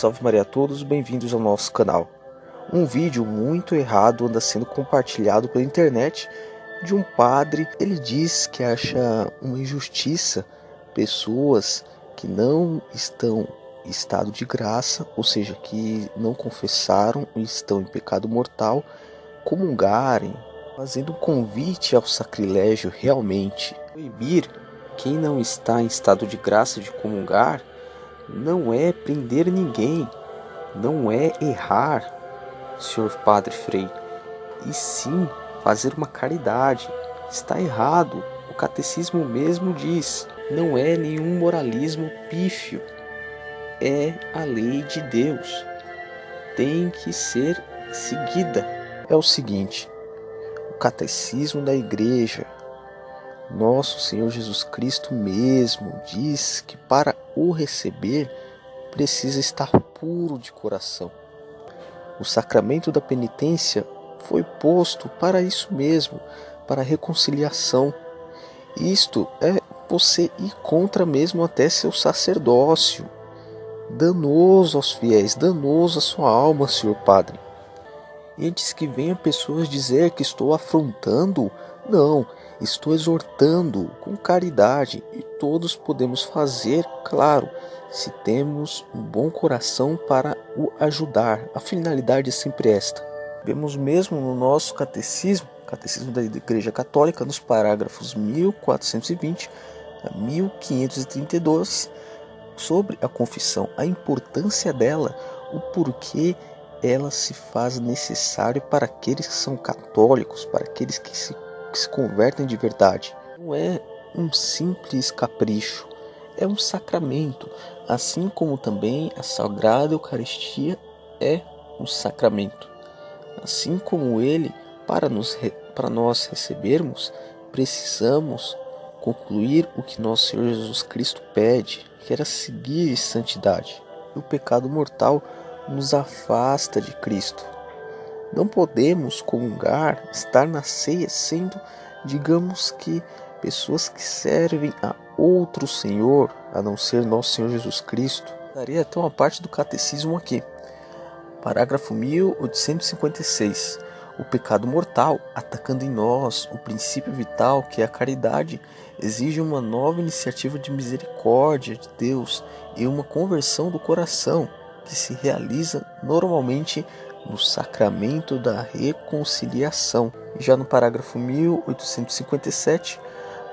Salve Maria a todos, bem-vindos ao nosso canal. Um vídeo muito errado anda sendo compartilhado pela internet de um padre. Ele diz que acha uma injustiça pessoas que não estão em estado de graça, ou seja, que não confessaram e estão em pecado mortal, comungarem, fazendo um convite ao sacrilégio realmente. Proibir quem não está em estado de graça de comungar não é prender ninguém, não é errar, senhor Padre Frei, e sim fazer uma caridade. Está errado. O catecismo mesmo diz: não é nenhum moralismo pífio, é a lei de Deus. Tem que ser seguida. É o seguinte: o catecismo da igreja, nosso Senhor Jesus Cristo mesmo diz que para o receber precisa estar puro de coração. O sacramento da penitência foi posto para isso mesmo, para a reconciliação. Isto é você ir contra mesmo até seu sacerdócio. Danoso aos fiéis, danoso à sua alma, Senhor Padre. E antes que venham pessoas dizer que estou afrontando, não, estou exortando com caridade e todos podemos fazer, claro, se temos um bom coração para o ajudar. A finalidade é sempre esta. Vemos mesmo no nosso catecismo, catecismo da Igreja Católica, nos parágrafos 1420 a 1532, sobre a confissão, a importância dela, o porquê ela se faz necessário para aqueles que são católicos, para aqueles que se, que se convertem de verdade. Não é um simples capricho, é um sacramento, assim como também a Sagrada Eucaristia é um sacramento. Assim como ele, para, nos, para nós recebermos, precisamos concluir o que nosso Senhor Jesus Cristo pede, que era seguir santidade. E o pecado mortal nos afasta de Cristo. Não podemos comungar, estar na ceia sendo, digamos que, pessoas que servem a outro Senhor, a não ser nosso Senhor Jesus Cristo. Daria até uma parte do catecismo aqui. Parágrafo 1856. O pecado mortal, atacando em nós o princípio vital que é a caridade, exige uma nova iniciativa de misericórdia de Deus e uma conversão do coração, que se realiza normalmente no sacramento da reconciliação. Já no parágrafo 1857,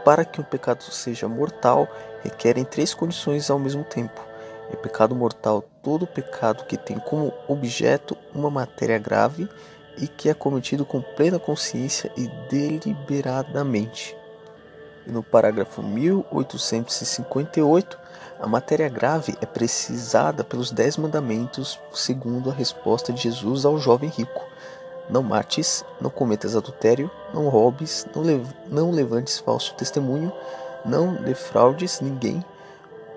para que um pecado seja mortal, requerem três condições ao mesmo tempo. É pecado mortal todo pecado que tem como objeto uma matéria grave e que é cometido com plena consciência e deliberadamente. E no parágrafo 1858, a matéria grave é precisada pelos dez mandamentos, segundo a resposta de Jesus ao jovem rico. Não mates, não cometas adultério, não roubes, não, lev não levantes falso testemunho, não defraudes ninguém,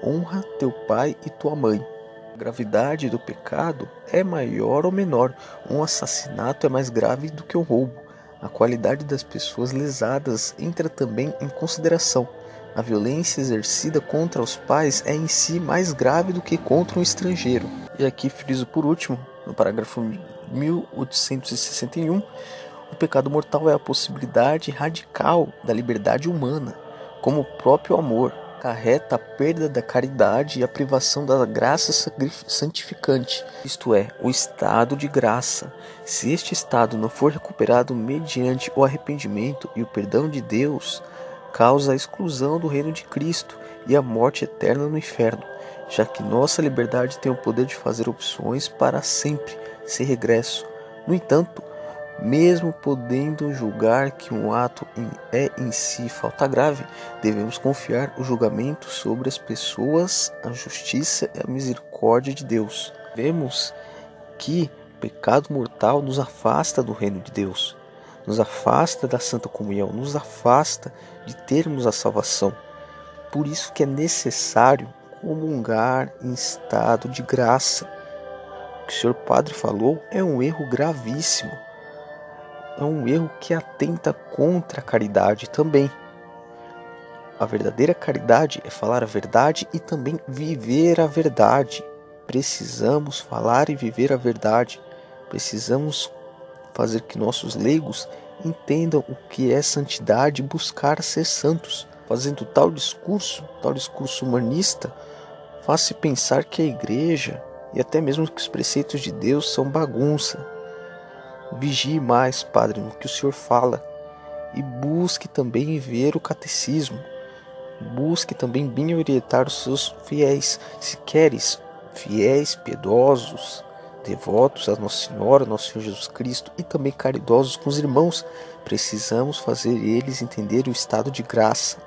honra teu pai e tua mãe. A gravidade do pecado é maior ou menor. Um assassinato é mais grave do que um roubo. A qualidade das pessoas lesadas entra também em consideração. A violência exercida contra os pais é em si mais grave do que contra um estrangeiro. E aqui friso por último, no parágrafo 1861, o pecado mortal é a possibilidade radical da liberdade humana, como o próprio amor, carreta a perda da caridade e a privação da graça santificante, isto é, o estado de graça. Se este estado não for recuperado mediante o arrependimento e o perdão de Deus, causa a exclusão do reino de Cristo e a morte eterna no inferno, já que nossa liberdade tem o poder de fazer opções para sempre, sem regresso. No entanto, mesmo podendo julgar que um ato é em si falta grave, devemos confiar o julgamento sobre as pessoas, a justiça e a misericórdia de Deus. Vemos que pecado mortal nos afasta do reino de Deus nos afasta da santa comunhão, nos afasta de termos a salvação. Por isso que é necessário comungar em estado de graça. O que o senhor padre falou é um erro gravíssimo. É um erro que atenta contra a caridade também. A verdadeira caridade é falar a verdade e também viver a verdade. precisamos falar e viver a verdade. Precisamos fazer que nossos leigos entendam o que é santidade e buscar ser santos. Fazendo tal discurso, tal discurso humanista, faz-se pensar que a igreja e até mesmo que os preceitos de Deus são bagunça. Vigie mais, Padre, no que o Senhor fala e busque também ver o catecismo. Busque também bem orientar os seus fiéis, se queres, fiéis piedosos, devotos a Nossa Senhora, Nosso Senhor Jesus Cristo e também caridosos com os irmãos, precisamos fazer eles entender o estado de graça.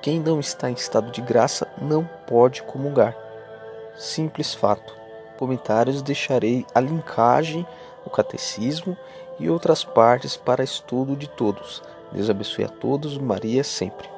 Quem não está em estado de graça não pode comungar. Simples fato. Comentários deixarei a linkagem, o catecismo e outras partes para estudo de todos. Deus abençoe a todos, Maria sempre.